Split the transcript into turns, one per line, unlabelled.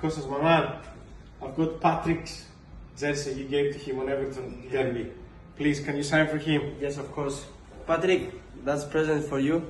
Kostas, my man, I've got Patrick's jersey you gave to him on Everton derby. Please, can you sign for him?
Yes, of course. Patrick, that's present for you.